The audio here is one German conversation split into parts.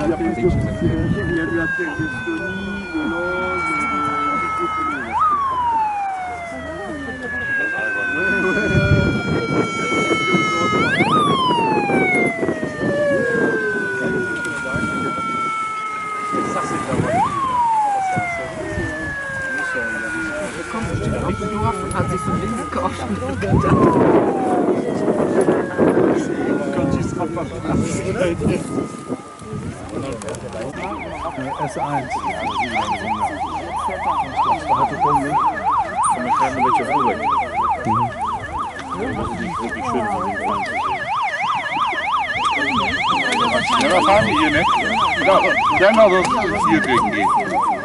Yapacak bir şey yok. Jij nou dat vier drinken.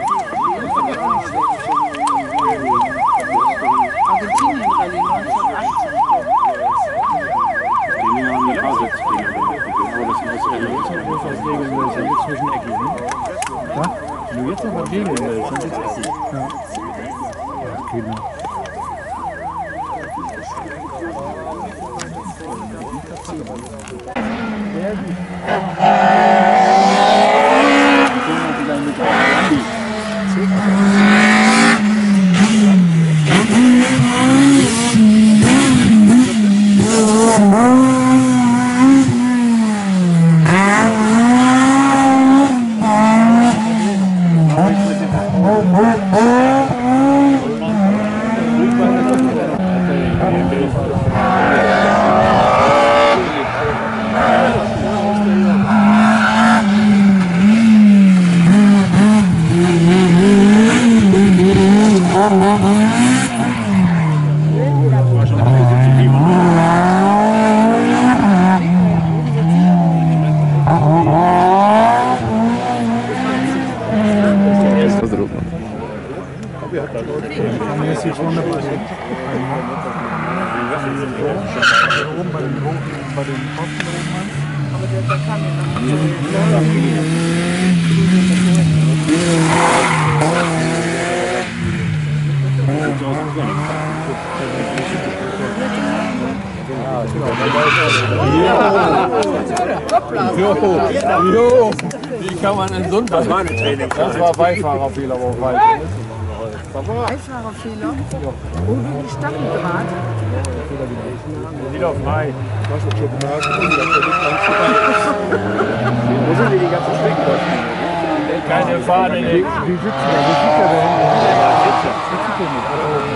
Beifahrerfehler war falsch. Beifahrerfehler? Ja. Oh, wegen Stacheldraht. Wieder frei. Das ist schon gemerkt. Wo sind die ganzen Stecken? Keine Fahne. Die sitzen da, die sitzen da. Die sitzen.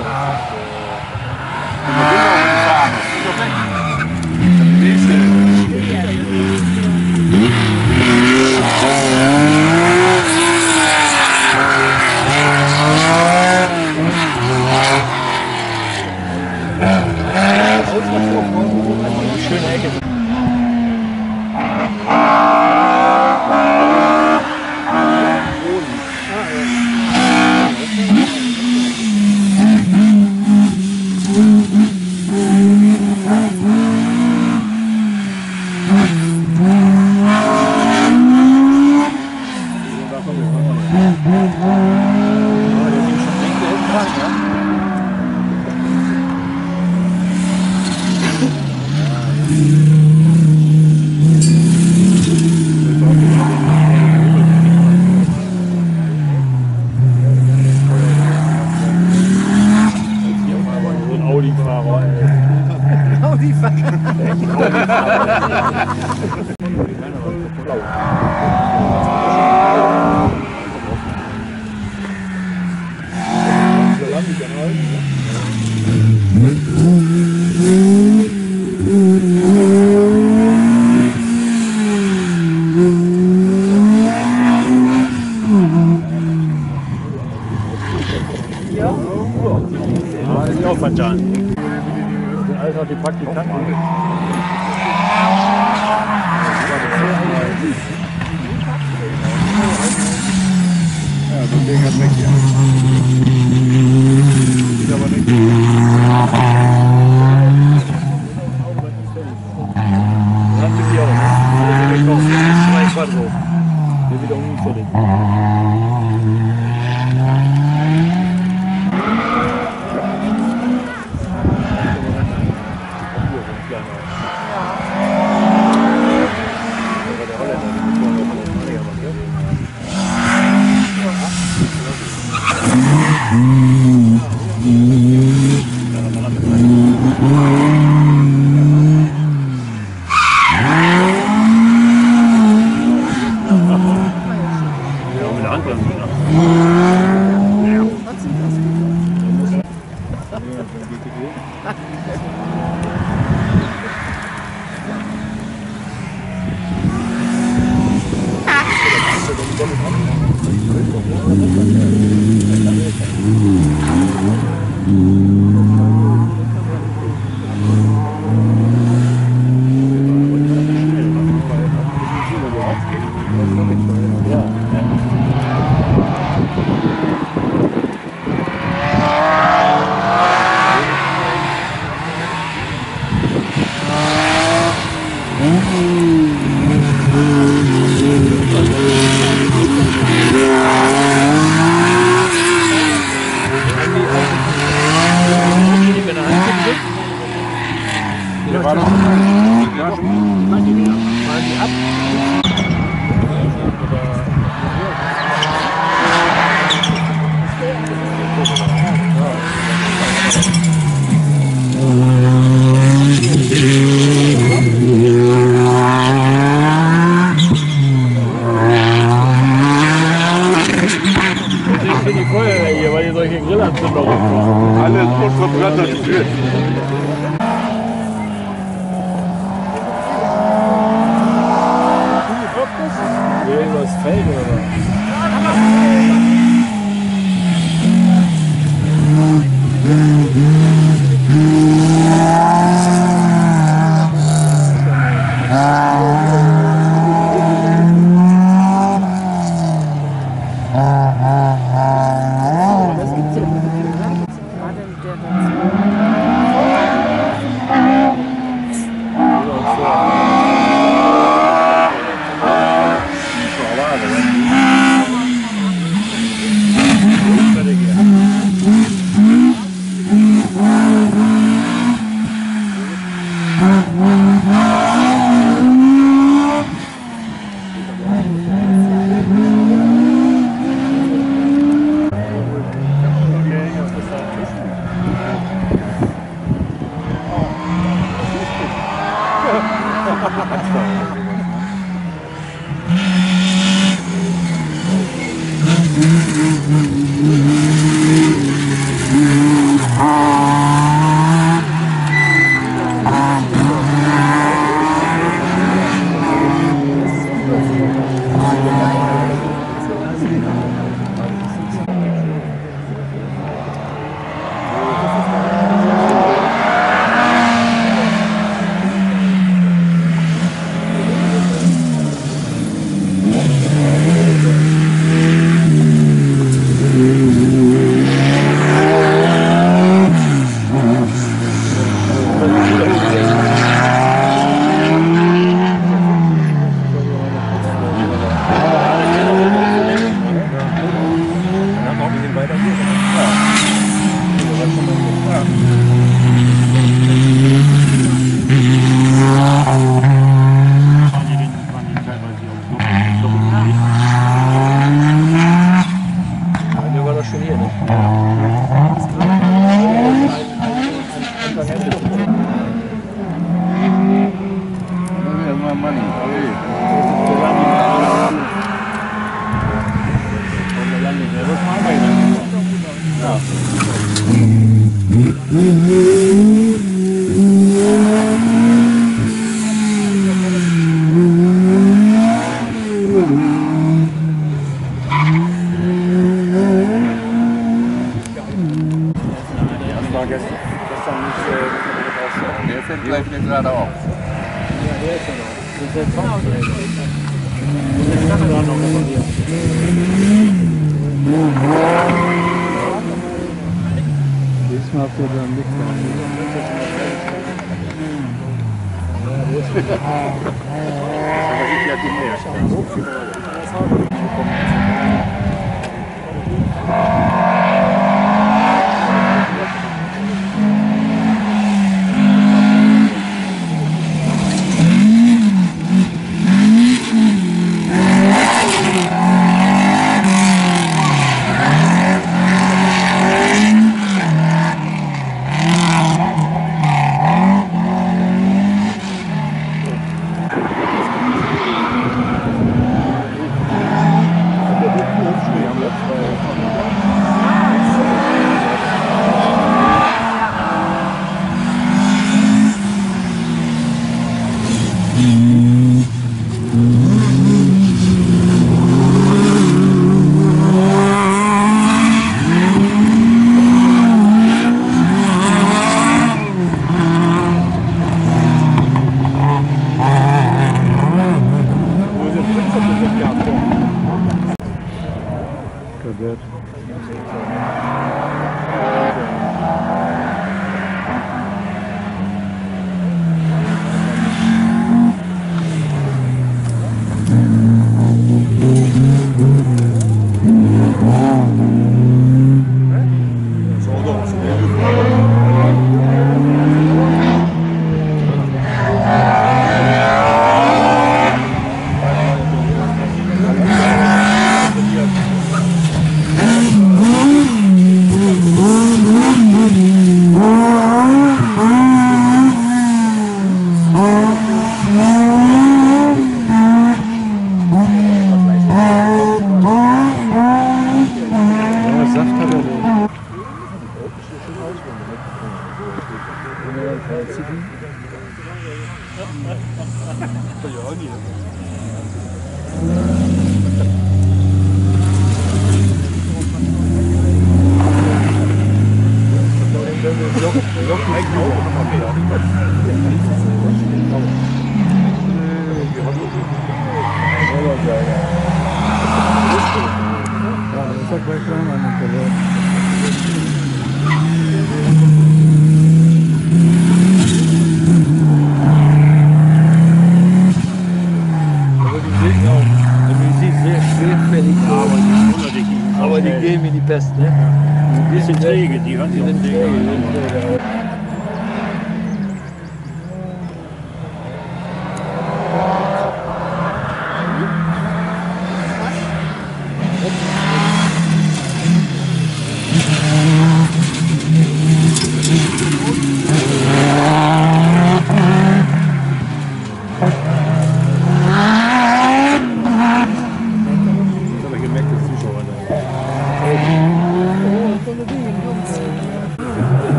可以。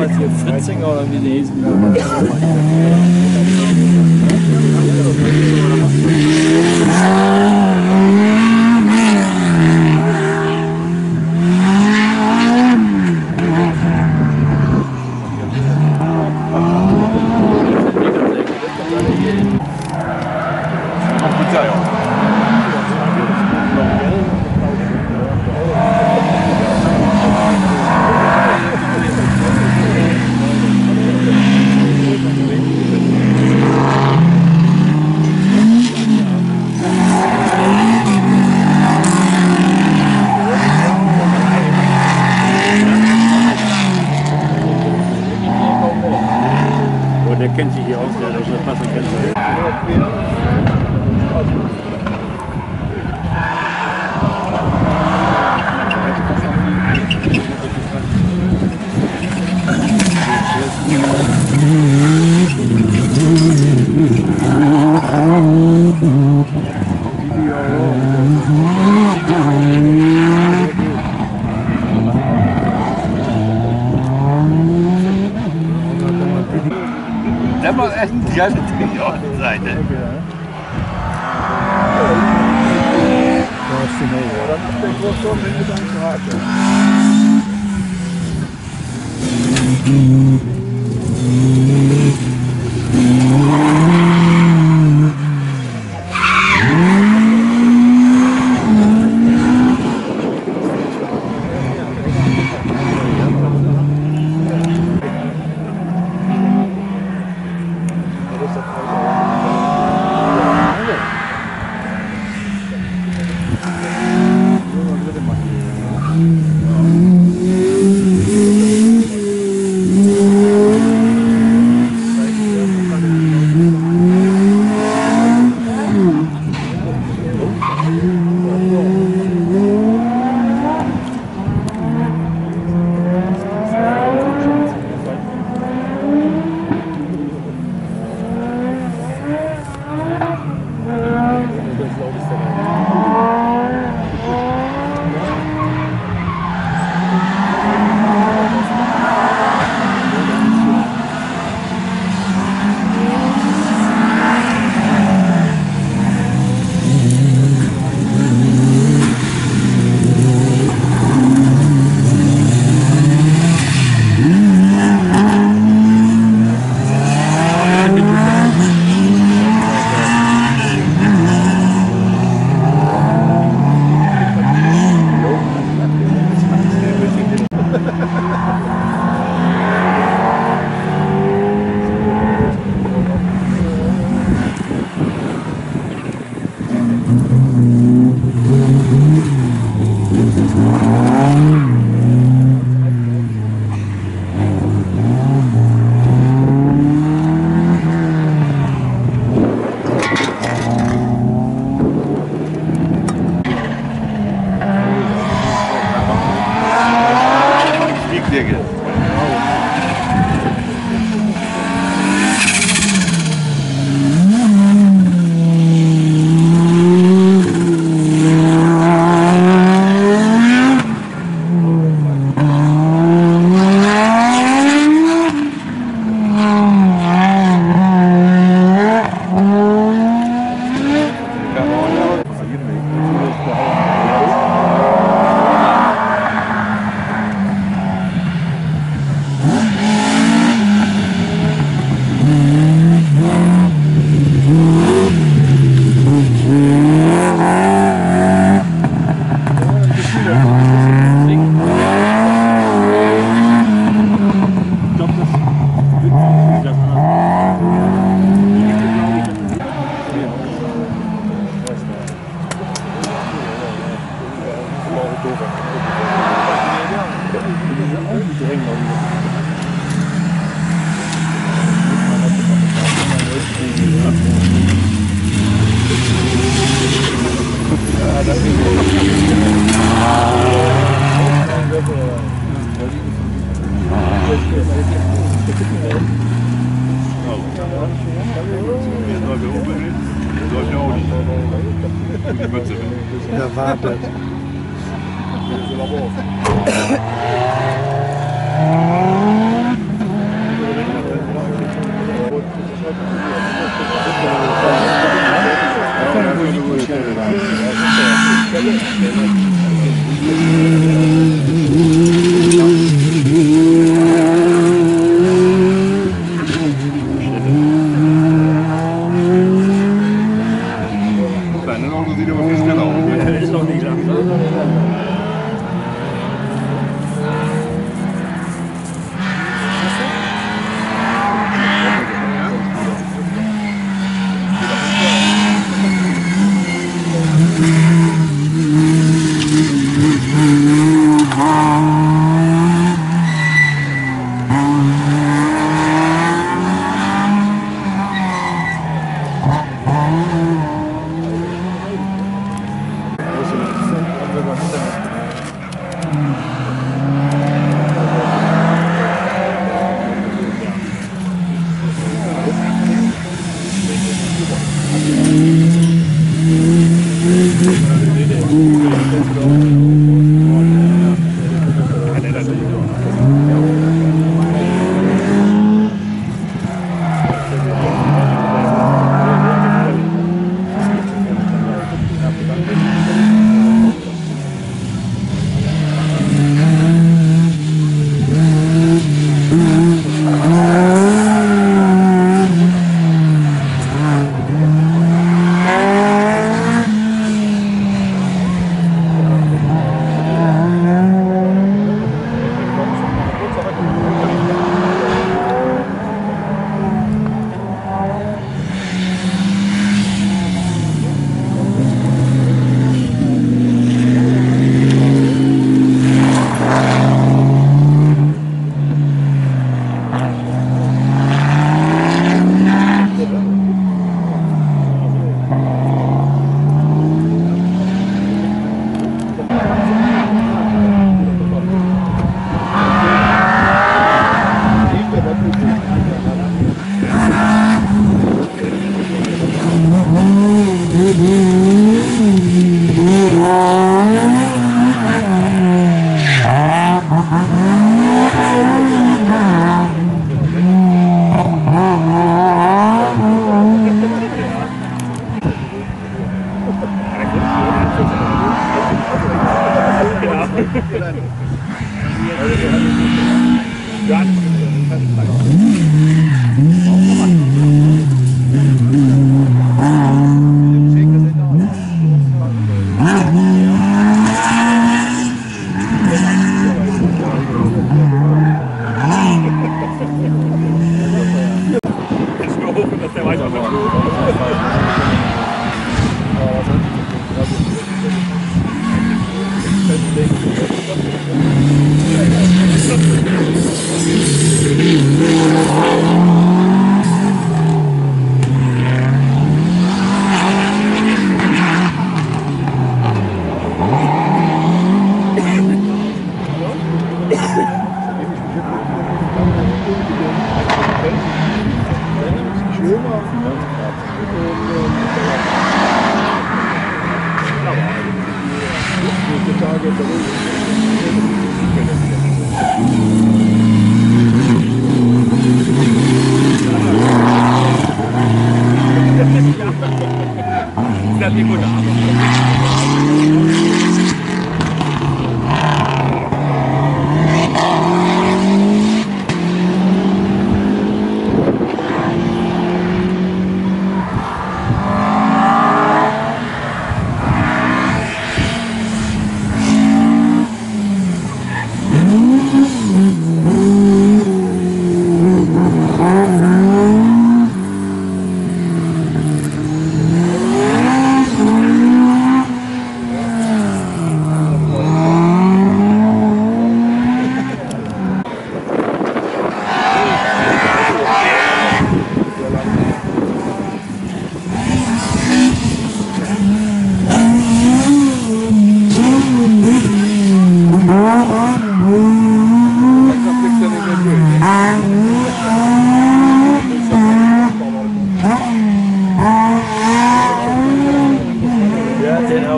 Man hier Fritzinger oder wie die hießen?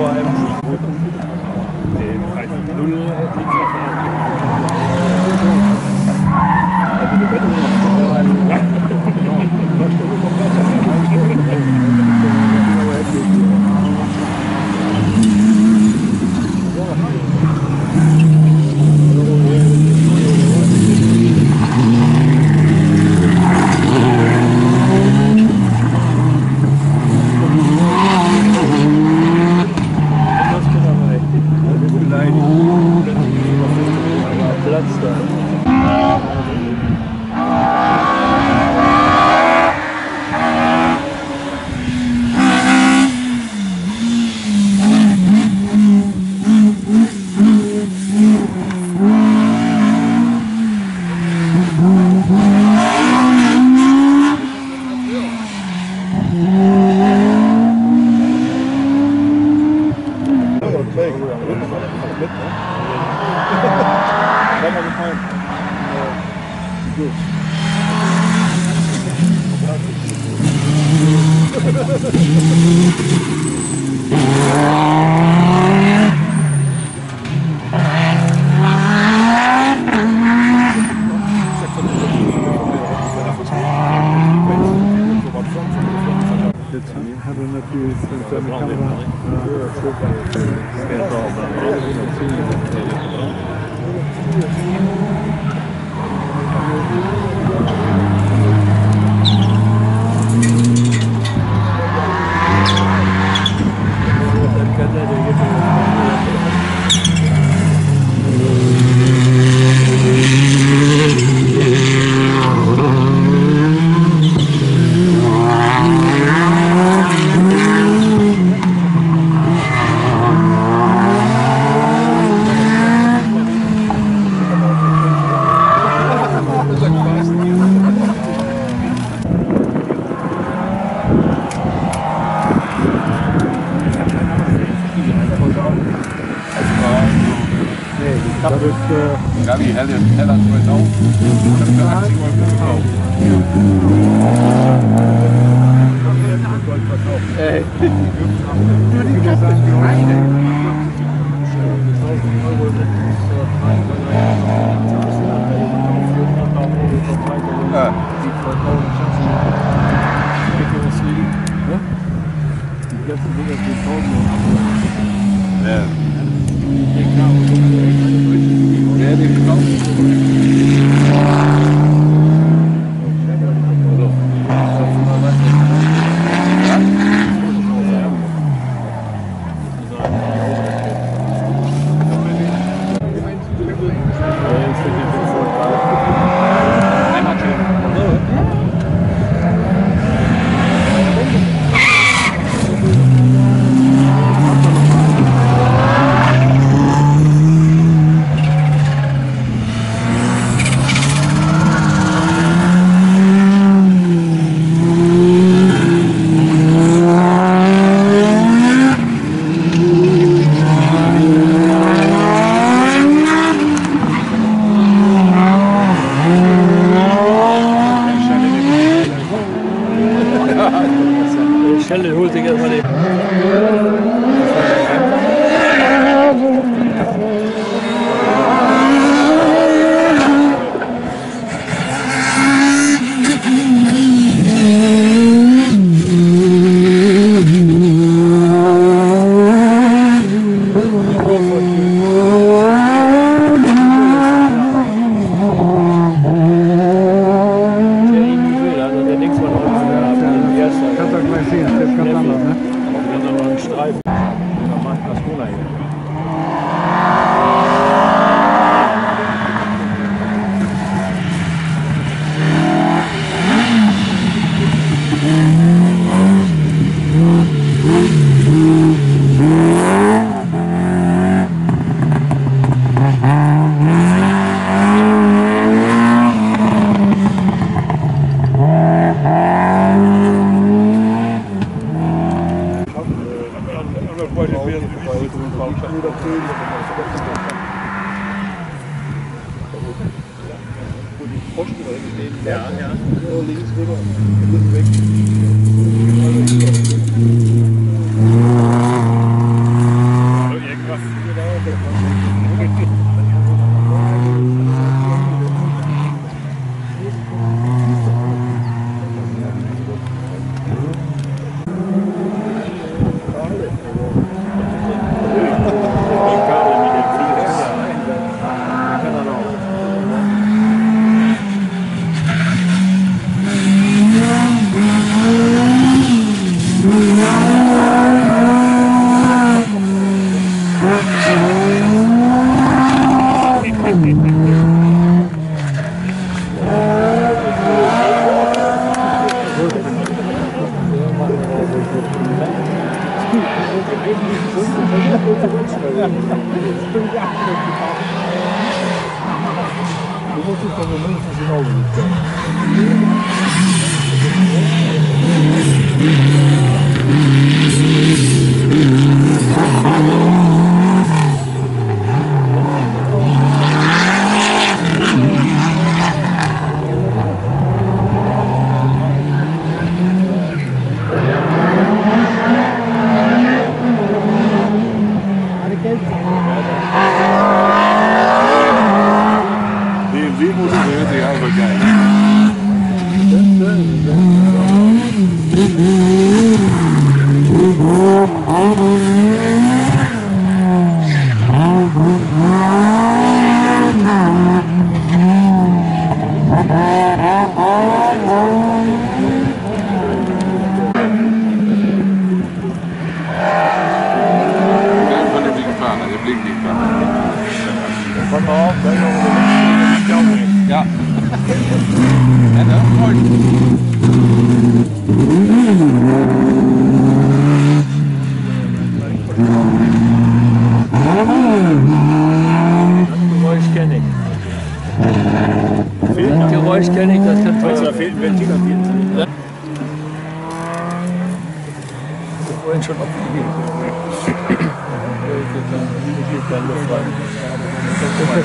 Sauerheim. Den 30 Null. Also wir können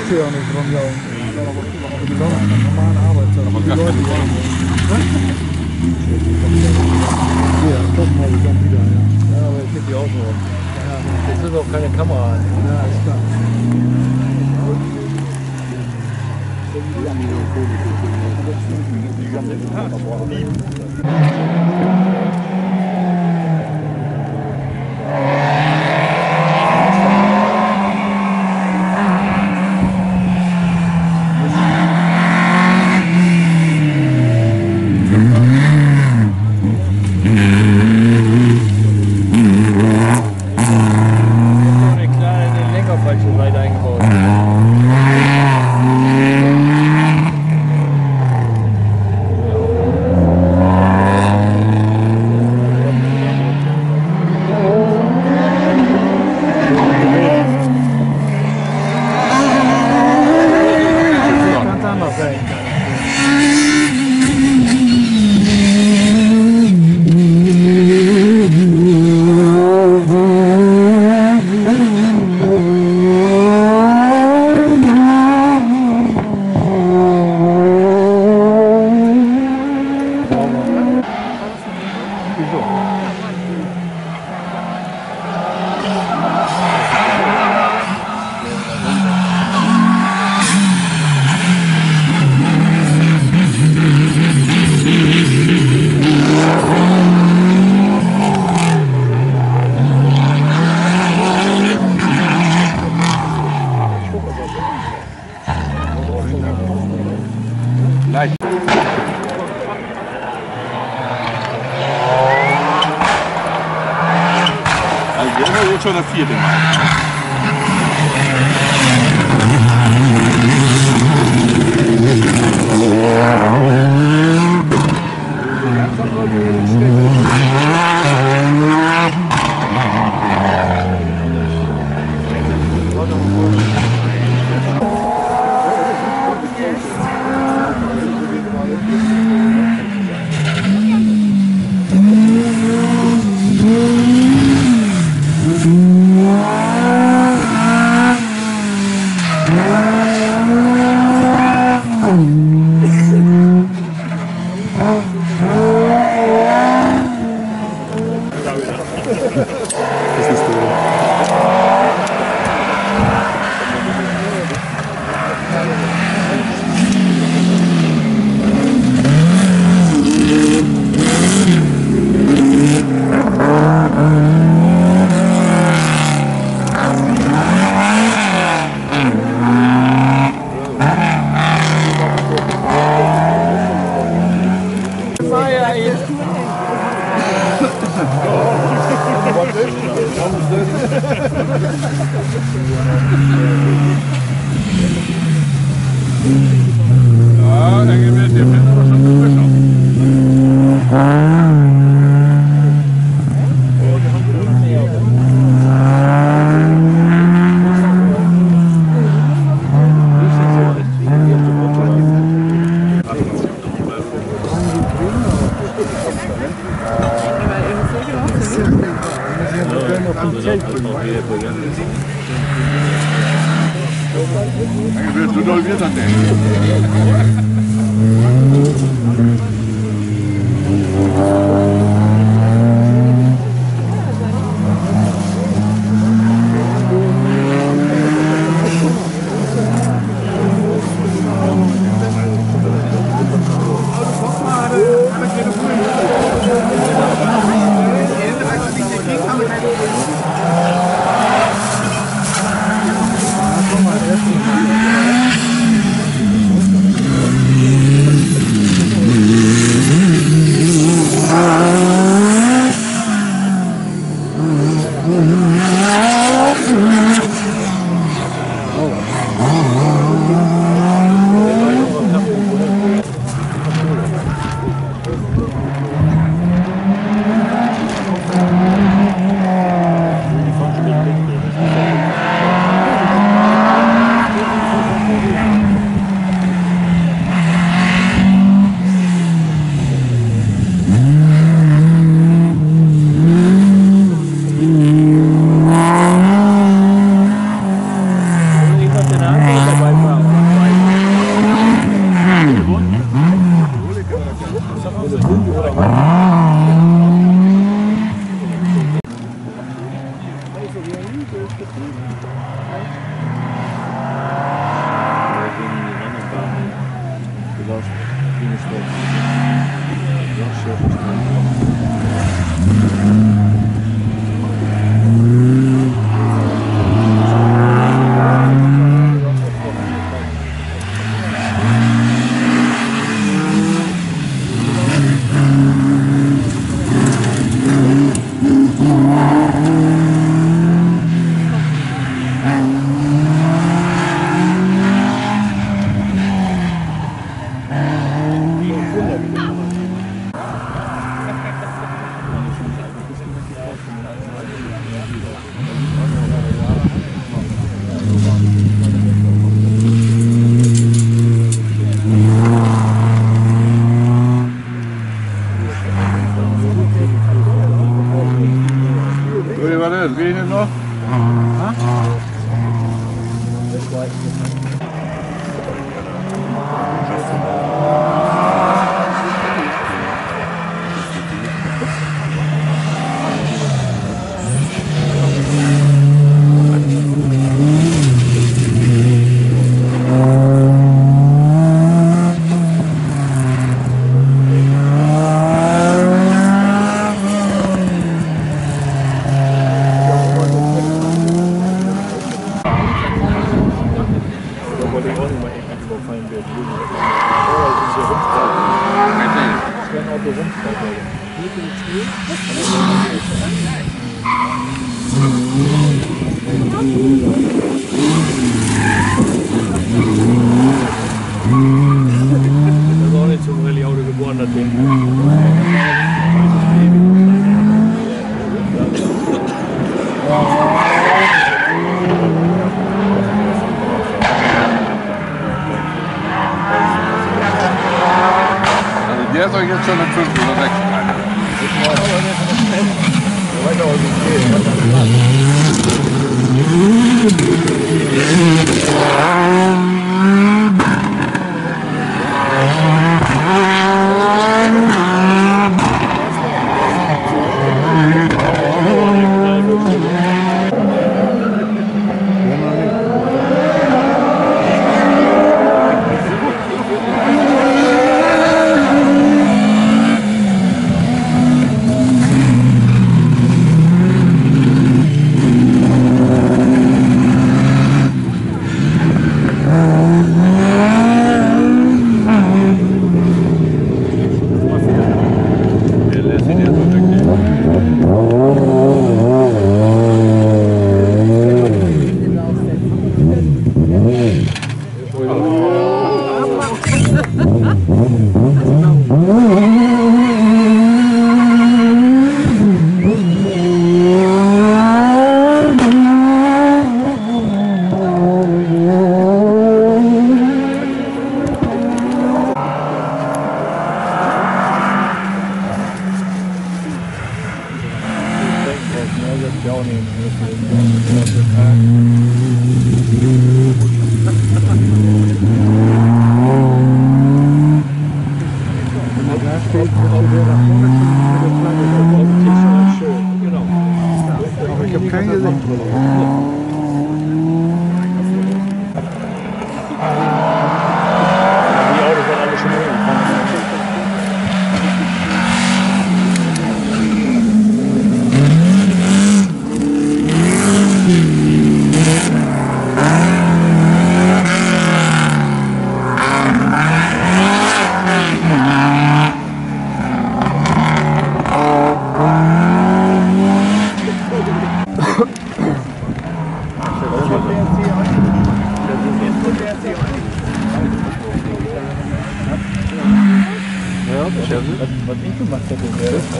Das verstehe ich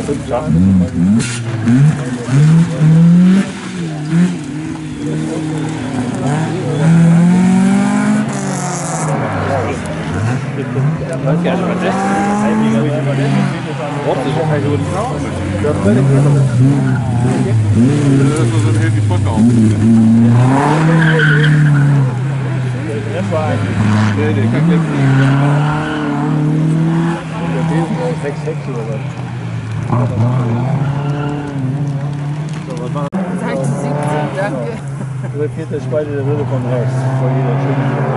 tinh gió That's why they, they can't get the... 6-6 oder was? Sagt sie 17, danke. Drei Viertel Spalte der Rille kommt raus. Vor jeder Schimpfung.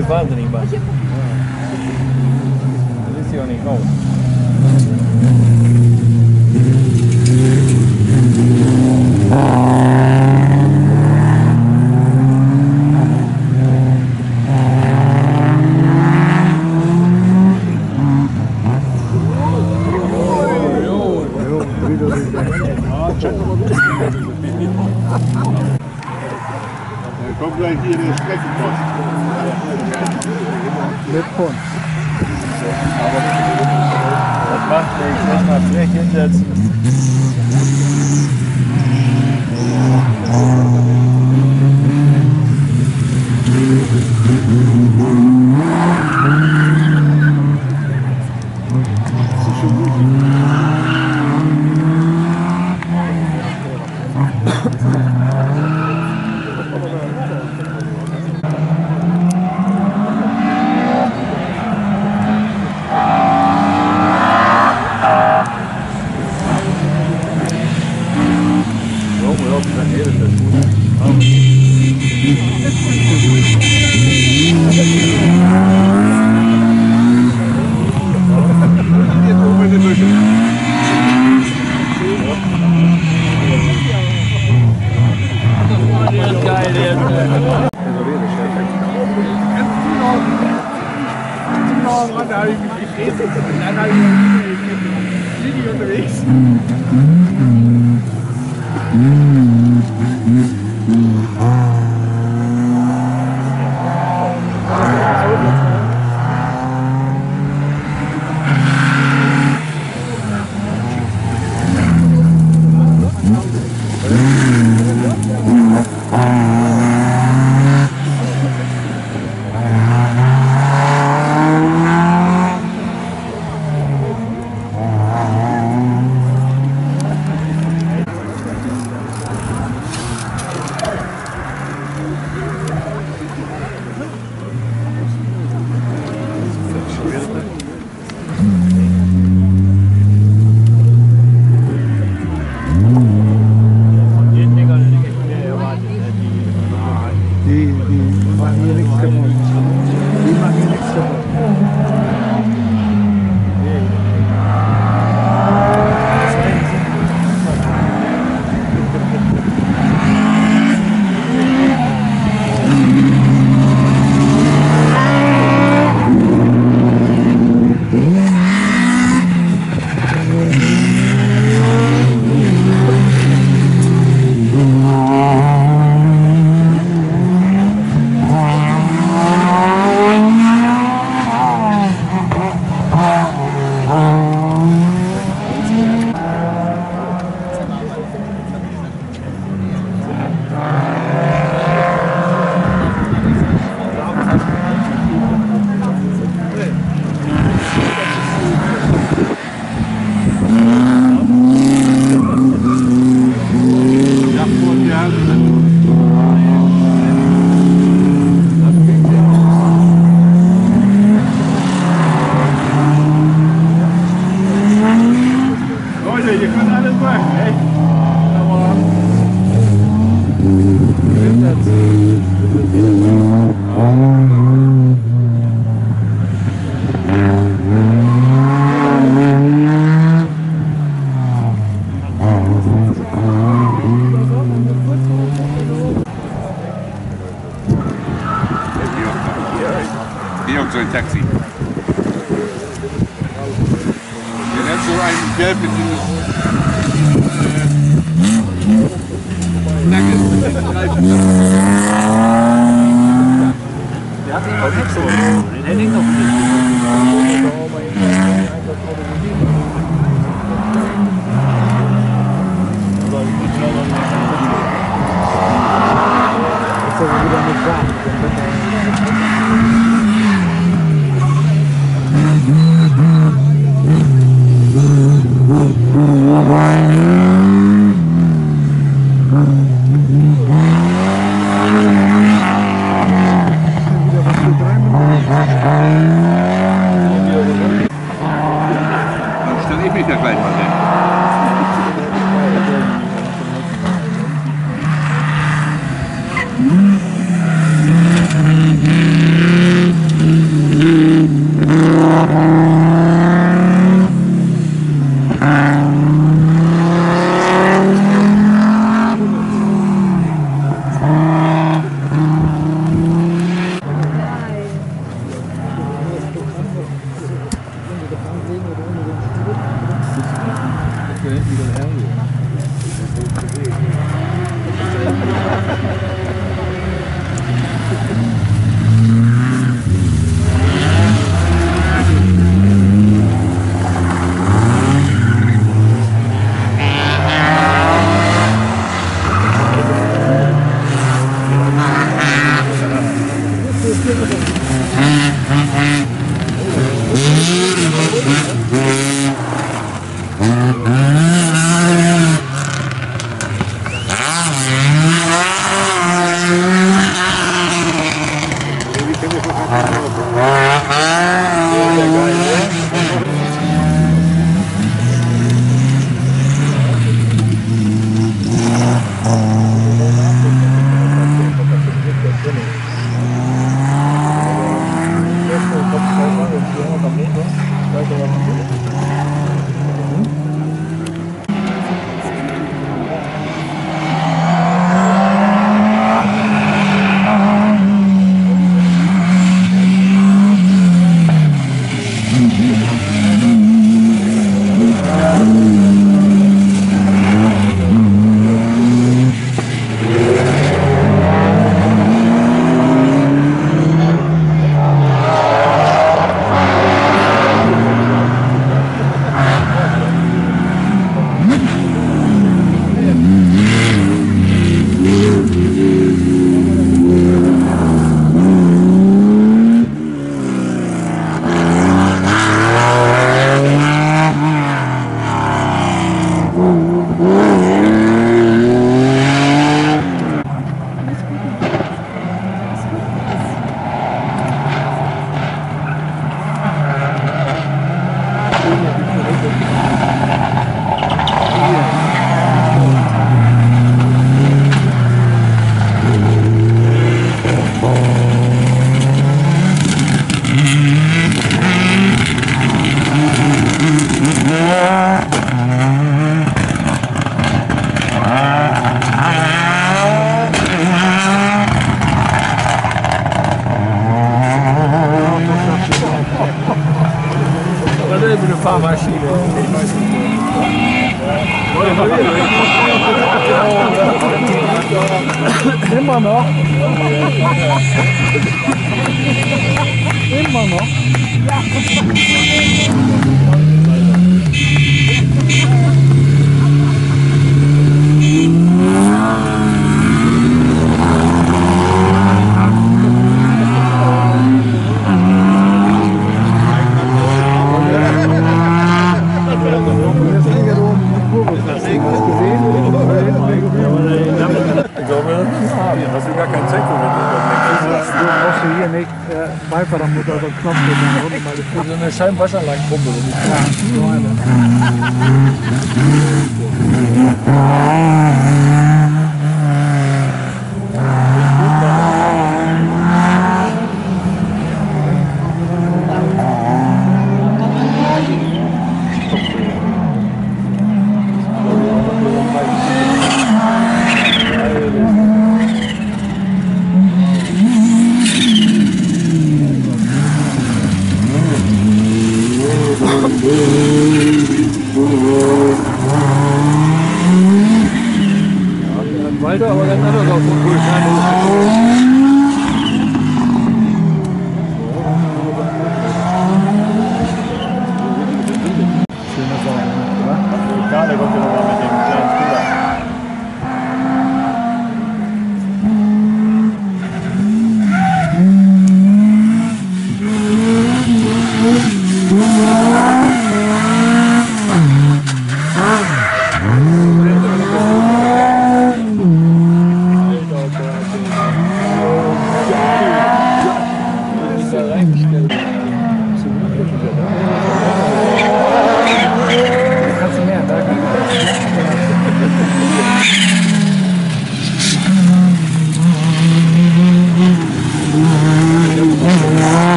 privado ali embaixo. Deliciona, igual. Mal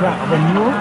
that when you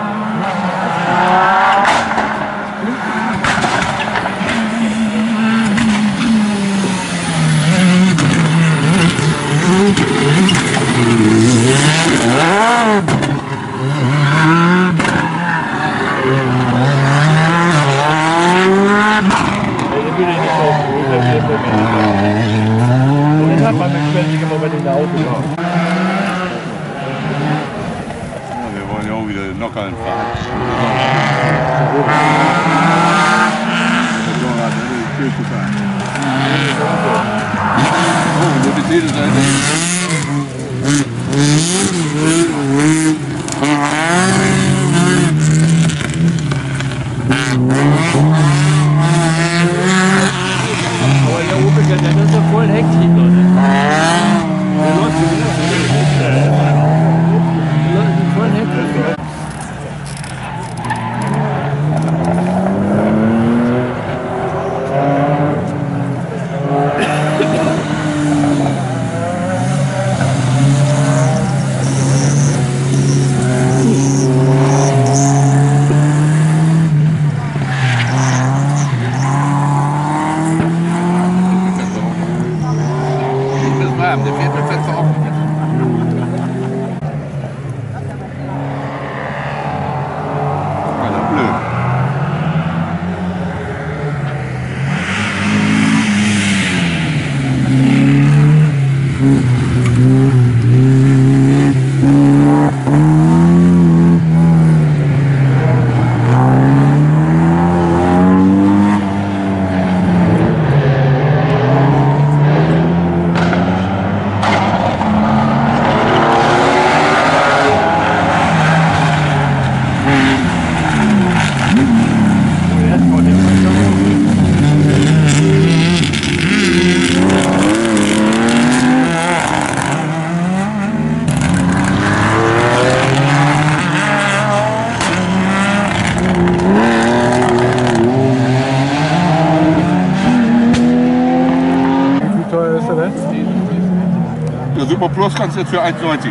这叫爱 eindeutig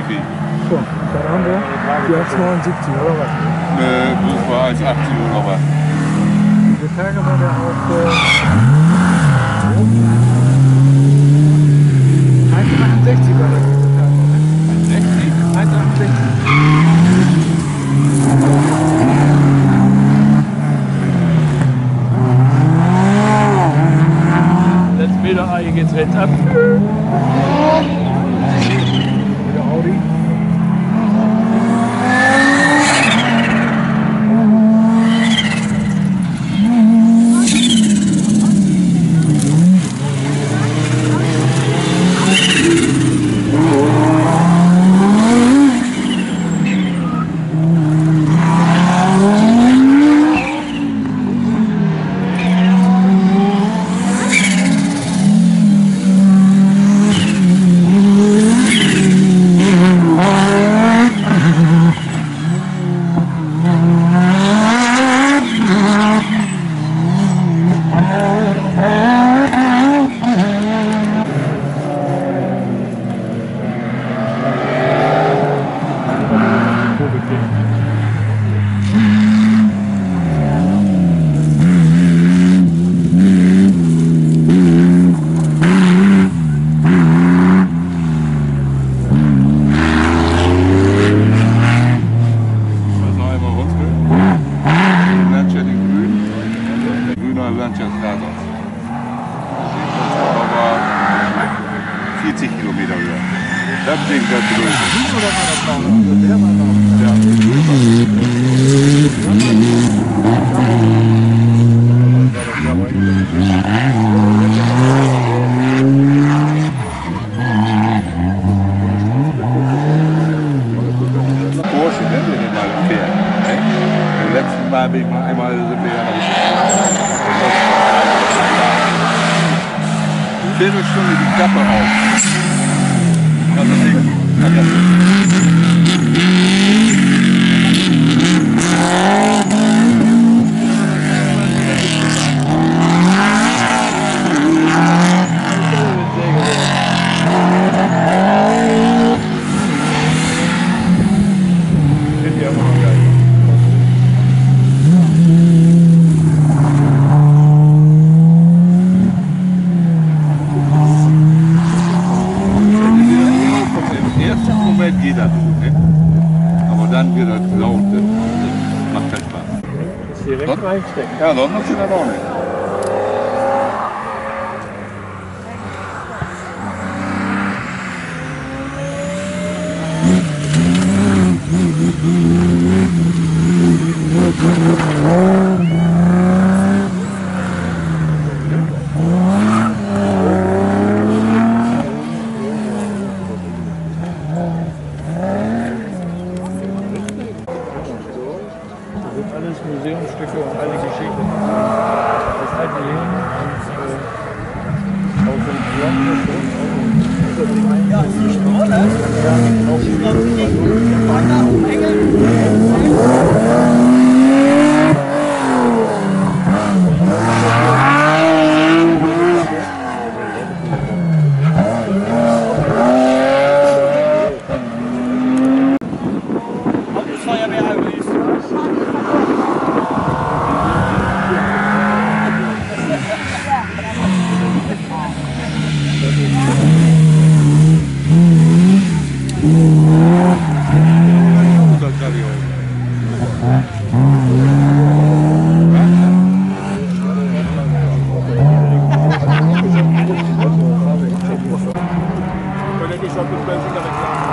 Ja, sonst ist es in Ordnung. ich schon bis Mönchengladbach.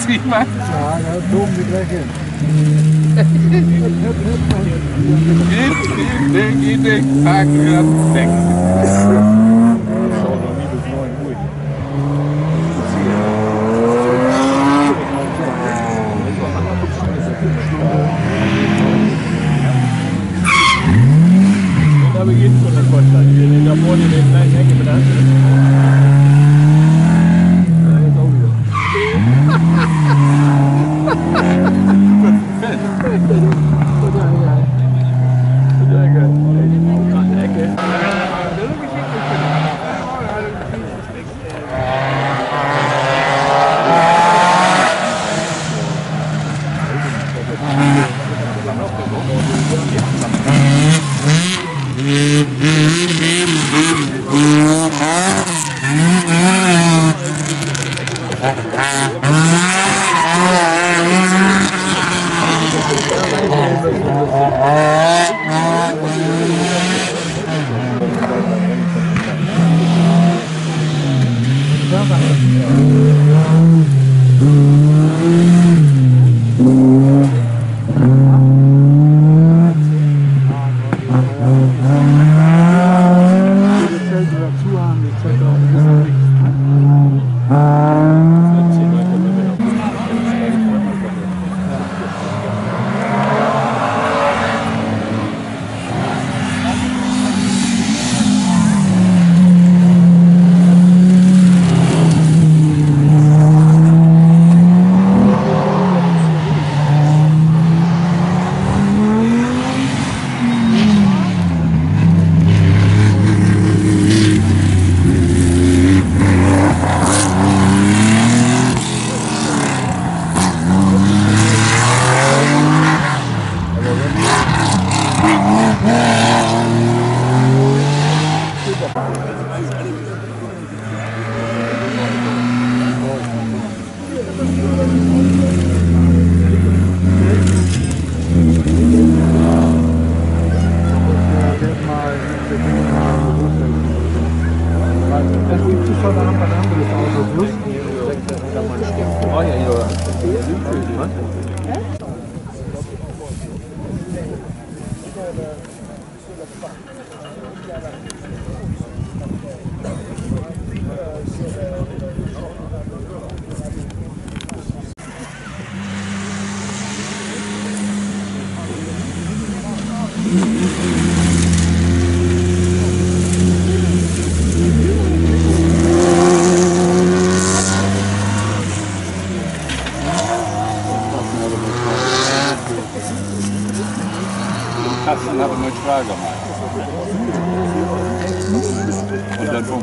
cima. mit Fragemeier. Und dann vom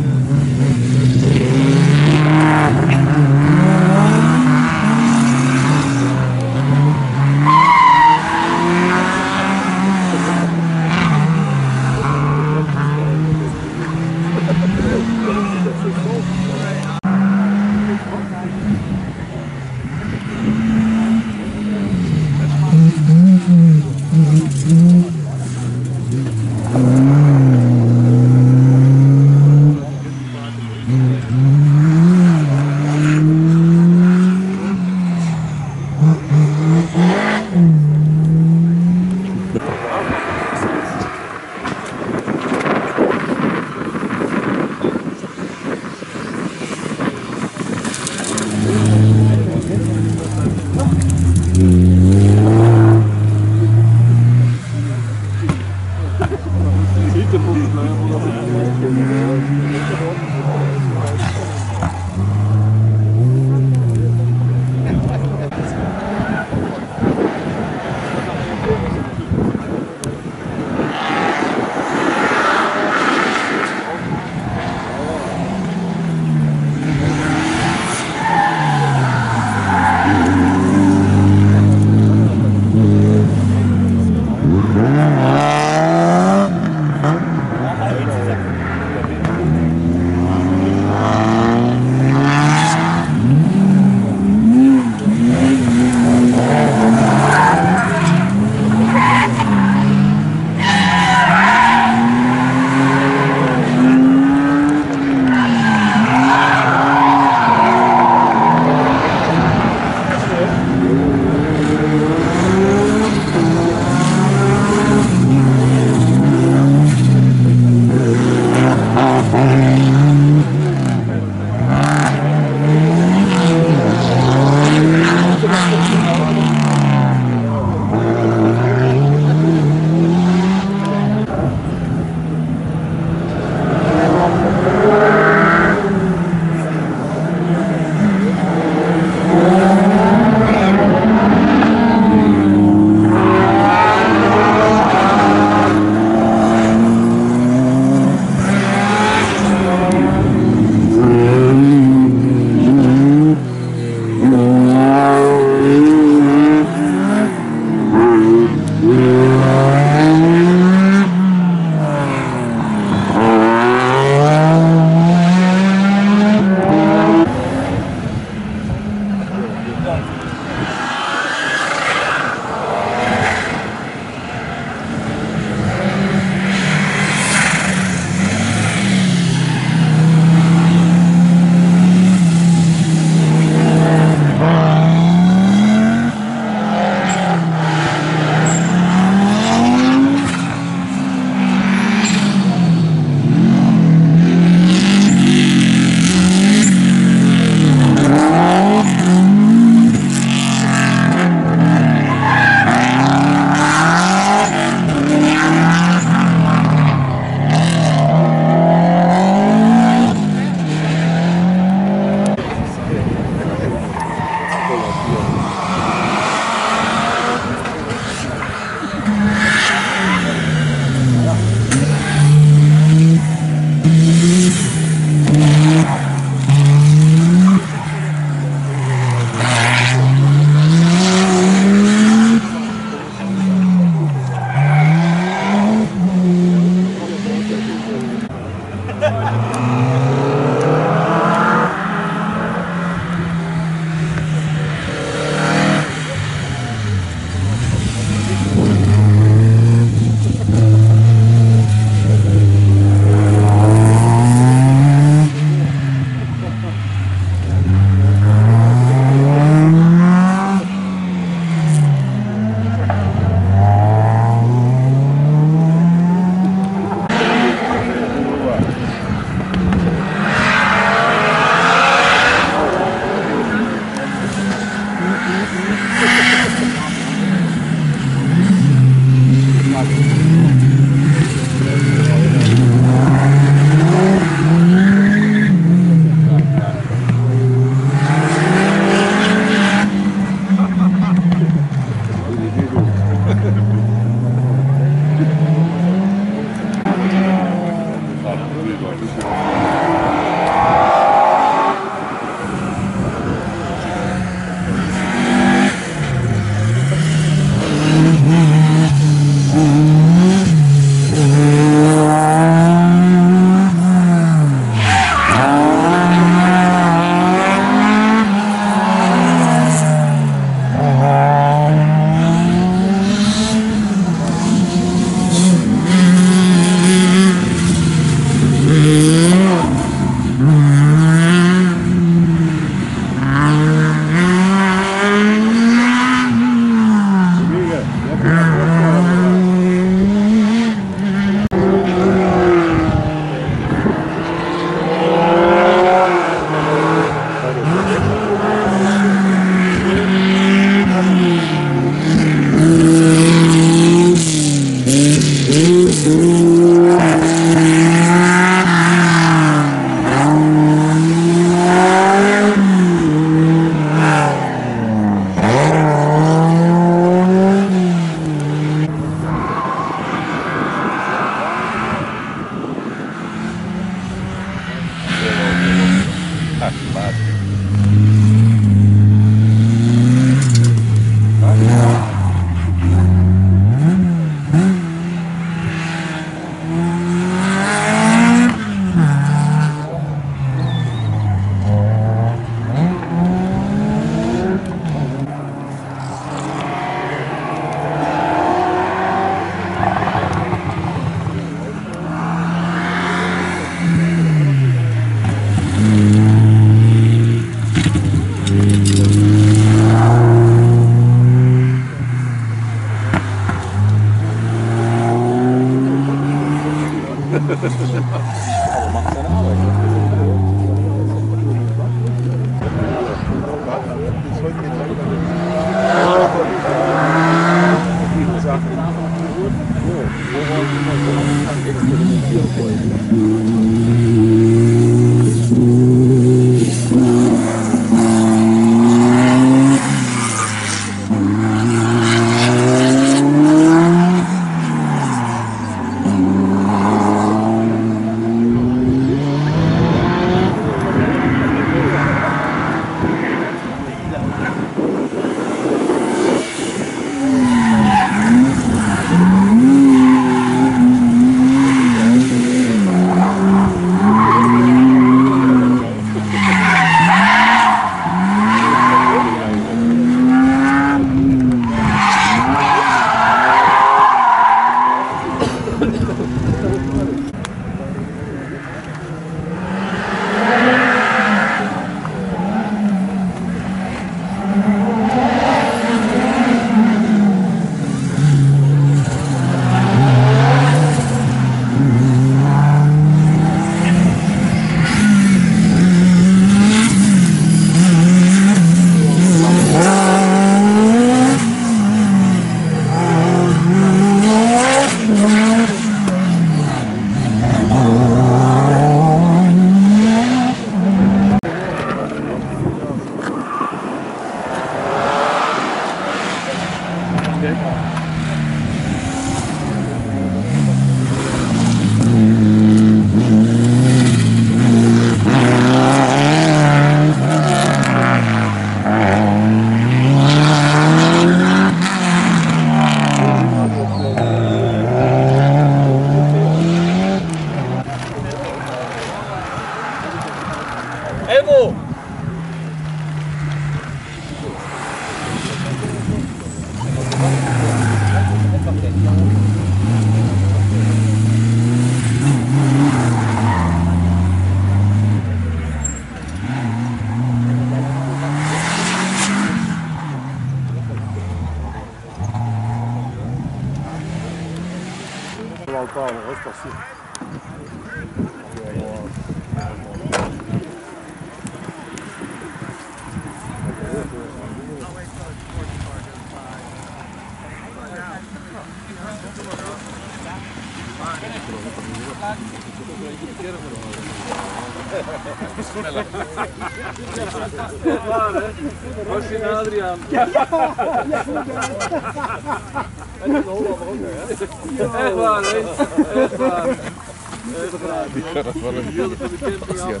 Camilo, quando quer pegar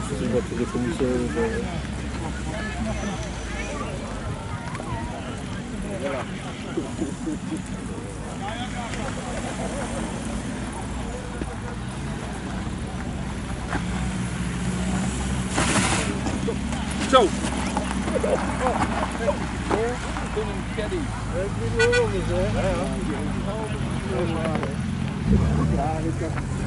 que você vai fazer como seu. Tchau! die. Dat is niet hè? Ja, ja. Ja, dit.